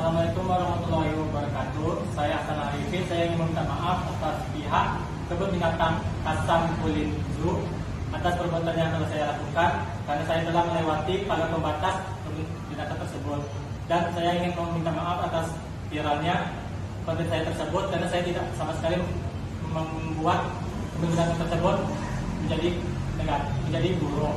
Assalamualaikum warahmatullahi wabarakatuh. Saya Hasan Arifin. Saya ingin meminta maaf atas pihak kebun binatang Kasam Kulin Zoo atas perbuatan yang telah saya lakukan karena saya telah melewati pagar pembatas binatang tersebut dan saya ingin meminta maaf atas viralnya konten saya tersebut karena saya tidak sama sekali membuat binatang tersebut menjadi negatif, menjadi buruk.